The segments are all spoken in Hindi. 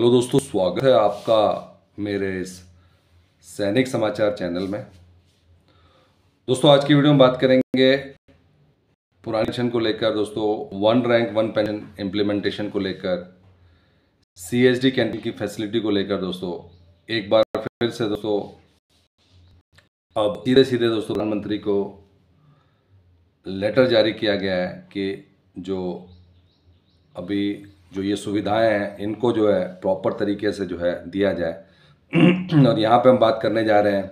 हेलो दोस्तों, स्वागत है आपका मेरे इस सैनिक समाचार चैनल में। दोस्तों, आज की वीडियो में बात करेंगे पुराने पेंशन को लेकर, दोस्तों one rank one pension implementation को लेकर सी एस डी कैंटीन की फैसिलिटी को लेकर, दोस्तों। एक बार फिर से, दोस्तों, अब सीधे सीधे दोस्तों, प्रधानमंत्री को लेटर जारी किया गया है कि जो अभी जो ये सुविधाएँ हैं, इनको जो है प्रॉपर तरीके से जो है दिया जाए। और यहाँ पे हम बात करने जा रहे हैं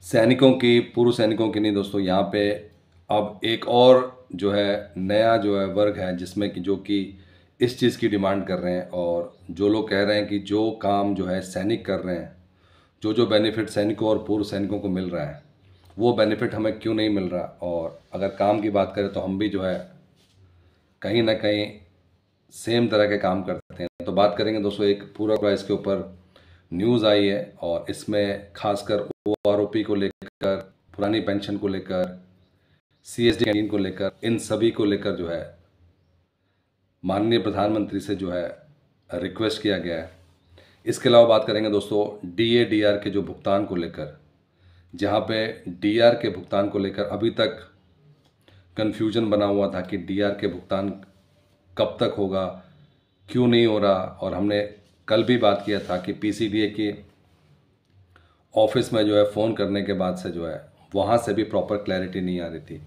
सैनिकों की, पूर्व सैनिकों की नहीं दोस्तों, यहाँ पे अब एक और जो है नया जो है वर्ग है, जिसमें कि जो कि इस चीज़ की डिमांड कर रहे हैं और जो लोग कह रहे हैं कि जो काम जो है सैनिक कर रहे हैं, जो जो बेनिफिट सैनिकों और पूर्व सैनिकों को मिल रहा है, वो बेनिफिट हमें क्यों नहीं मिल रहा? और अगर काम की बात करें तो हम भी जो है कहीं ना कहीं सेम तरह के काम करते हैं। तो बात करेंगे दोस्तों, एक पूरा पूरा इसके ऊपर न्यूज़ आई है और इसमें खासकर ओ आर को लेकर, पुरानी पेंशन को लेकर सी एस को लेकर, इन सभी को लेकर जो है, माननीय प्रधानमंत्री से जो है रिक्वेस्ट किया गया है। इसके अलावा बात करेंगे दोस्तों डी ए डी आर के जो भुगतान को लेकर, जहाँ पे डी आर के भुगतान को लेकर अभी तक कन्फ्यूज़न बना हुआ था कि डी आर के भुगतान कब तक होगा, क्यों नहीं हो रहा? और हमने कल भी बात किया था कि पीसीडीए के ऑफ़िस में जो है, फ़ोन करने के बाद से जो है, वहाँ से भी प्रॉपर क्लैरिटी नहीं आ रही थी।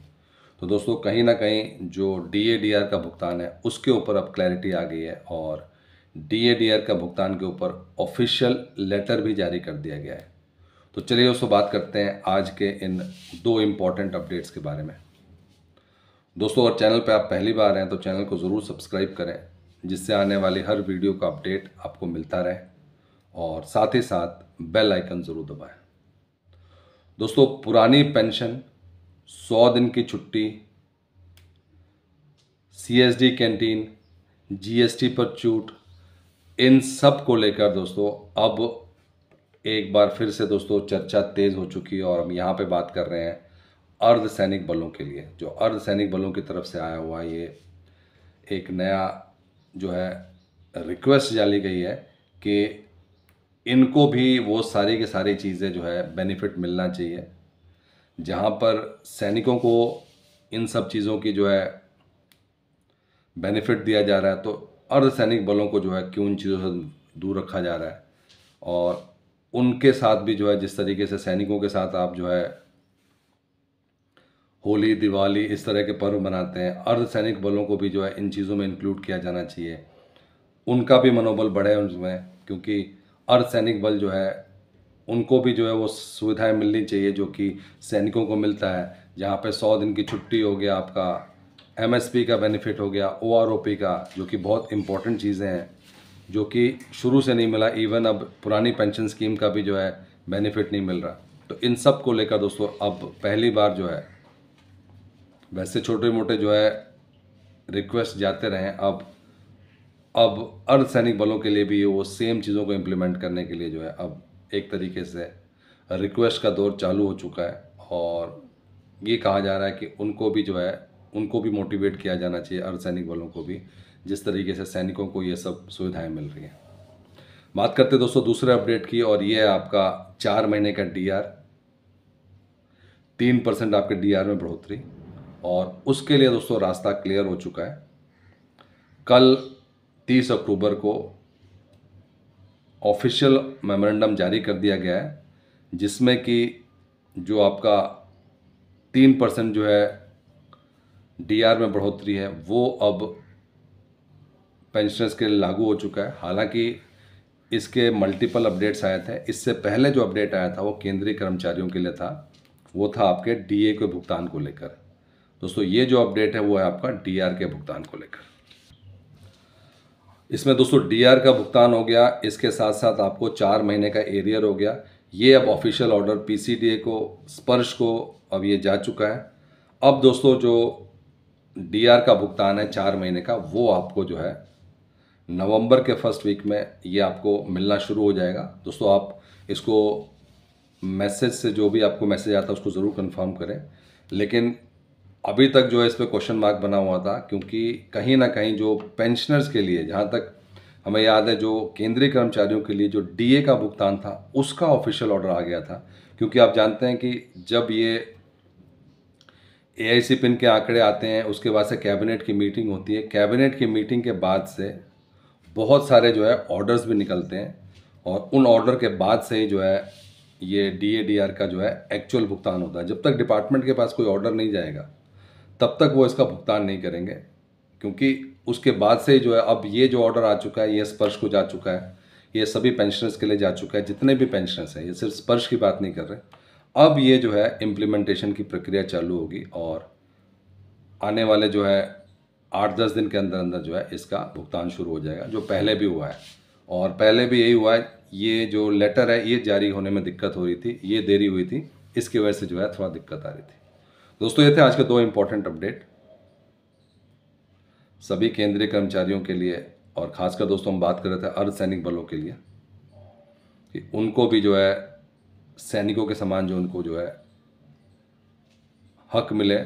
तो दोस्तों, कहीं ना कहीं जो डी ए डी आर का भुगतान है, उसके ऊपर अब क्लैरिटी आ गई है और डी ए डी आर का भुगतान के ऊपर ऑफिशियल लेटर भी जारी कर दिया गया है। तो चलिए दोस्तों बात करते हैं आज के इन दो इंपॉर्टेंट अपडेट्स के बारे में। दोस्तों, अगर चैनल पर आप पहली बार हैं तो चैनल को ज़रूर सब्सक्राइब करें, जिससे आने वाली हर वीडियो का अपडेट आपको मिलता रहे, और साथ ही साथ बेल आइकन ज़रूर दबाएँ। दोस्तों, पुरानी पेंशन, सौ दिन की छुट्टी सीएसडी कैंटीन जीएसटी पर छूट, इन सबको लेकर दोस्तों, अब एक बार फिर से दोस्तों, चर्चा तेज़ हो चुकी है, और हम यहाँ पे बात कर रहे हैं। अर्धसैनिक बलों के लिए, जो अर्धसैनिक बलों की तरफ़ से आया हुआ ये एक नया जो है रिक्वेस्ट डाली गई है कि इनको भी वो सारी की सारी चीज़ें जो है बेनिफिट मिलना चाहिए, जहाँ पर सैनिकों को इन सब चीज़ों की जो है बेनिफिट दिया जा रहा है। तो अर्धसैनिक बलों को जो है क्यों इन चीज़ों से दूर रखा जा रहा है? और उनके साथ भी जो है जिस तरीके से सैनिकों के साथ आप जो है होली, दिवाली इस तरह के पर्व मनाते हैं। अर्धसैनिक बलों को भी जो है इन चीज़ों में इंक्लूड किया जाना चाहिए। उनका भी मनोबल बढ़े उसमें, क्योंकि अर्धसैनिक बल जो है, उनको भी जो है वो सुविधाएँ मिलनी चाहिए जो कि सैनिकों को मिलता है। जहाँ पे सौ दिन की छुट्टी हो गया आपका एमएसपी का बेनिफिट हो गया ओ का, जो कि बहुत इंपॉर्टेंट चीज़ें हैं, जो कि शुरू से नहीं मिला इवन अब पुरानी पेंशन स्कीम का भी जो है बेनिफिट नहीं मिल रहा। तो इन सबको लेकर दोस्तों, अब पहली बार जो है वैसे छोटे मोटे जो है रिक्वेस्ट जाते रहें, अब अब अर्धसैनिक बलों के लिए भी वो सेम चीज़ों को इम्प्लीमेंट करने के लिए जो है, अब एक तरीके से रिक्वेस्ट का दौर चालू हो चुका है और ये कहा जा रहा है कि उनको भी जो है, उनको भी मोटिवेट किया जाना चाहिए अर्धसैनिक बलों को भी, जिस तरीके से सैनिकों को ये सब सुविधाएँ मिल रही हैं। बात करते दोस्तों दूसरे अपडेट की और ये है आपका चार महीने का डीआर तीन परसेंट आपके डीआर में बढ़ोतरी। और उसके लिए दोस्तों रास्ता क्लियर हो चुका है। कल 30 अक्टूबर को ऑफिशियल मेमोरेंडम जारी कर दिया गया है, जिसमें कि जो आपका तीन परसेंट जो है डीआर में बढ़ोतरी है, वो अब पेंशनर्स के लिए लागू हो चुका है। हालाँकि इसके मल्टीपल अपडेट्स आए थे। इससे पहले जो अपडेट आया था, वो केंद्रीय कर्मचारियों के लिए था। वो था आपके डीए के भुगतान को लेकर। दोस्तों, ये जो अपडेट है, वो है आपका डीआर के भुगतान को लेकर। इसमें दोस्तों डीआर का भुगतान हो गया, इसके साथ साथ आपको चार महीने का एरियर हो गया। ये अब ऑफिशियल ऑर्डर पीसीडीए को, स्पर्श को अब ये जा चुका है। अब दोस्तों, जो डीआर का भुगतान है चार महीने का, वो आपको जो है, नवंबर के फ़र्स्ट वीक में ये आपको मिलना शुरू हो जाएगा। दोस्तों, आप इसको मैसेज से, जो भी आपको मैसेज आता है, उसको ज़रूर कंफर्म करें। लेकिन अभी तक जो है इस पर क्वेश्चन मार्क बना हुआ था, क्योंकि कहीं ना कहीं जो पेंशनर्स के लिए, जहाँ तक हमें याद है जो केंद्रीय कर्मचारियों के लिए जो डीए का भुगतान था, उसका ऑफिशियल ऑर्डर आ गया था। क्योंकि आप जानते हैं कि जब ये ए आई सी पिन के आंकड़े आते हैं, उसके बाद से कैबिनेट की मीटिंग होती है। कैबिनेट की मीटिंग के बाद से बहुत सारे जो है ऑर्डर्स भी निकलते हैं और उन ऑर्डर के बाद से ही जो है ये डी ए डी आर का जो है एक्चुअल भुगतान होता है। जब तक डिपार्टमेंट के पास कोई ऑर्डर नहीं जाएगा तब तक वो इसका भुगतान नहीं करेंगे, क्योंकि उसके बाद से जो है, अब ये जो ऑर्डर आ चुका है, ये स्पर्श को जा चुका है, ये सभी पेंशनर्स के लिए जा चुका है, जितने भी पेंशनर्स हैं, ये सिर्फ़ स्पर्श की बात नहीं कर रहे। अब ये जो है इम्प्लीमेंटेशन की प्रक्रिया चालू होगी और आने वाले जो है आठ दस दिन के अंदर अंदर जो है, इसका भुगतान शुरू हो जाएगा, जो पहले भी हुआ है। और पहले भी यही हुआ है, ये जो लेटर है, ये जारी होने में दिक्कत हो रही थी, ये देरी हुई थी, इसकी वजह से जो है, थोड़ा दिक्कत आ रही थी। दोस्तों, ये थे आज के दो इंपॉर्टेंट अपडेट सभी केंद्रीय कर्मचारियों के लिए, और खासकर दोस्तों, हम बात कर रहे थे अर्धसैनिक बलों के लिए, कि उनको भी जो है, सैनिकों के समान जो उनको जो है, हक मिले,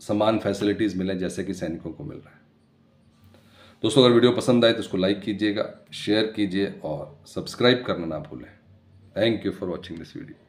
समान फैसिलिटीज़ मिले, जैसे कि सैनिकों को मिल रहा है। दोस्तों, अगर वीडियो पसंद आए तो उसको लाइक कीजिएगा शेयर कीजिए, और सब्सक्राइब करना ना भूलें। Thank you for watching this video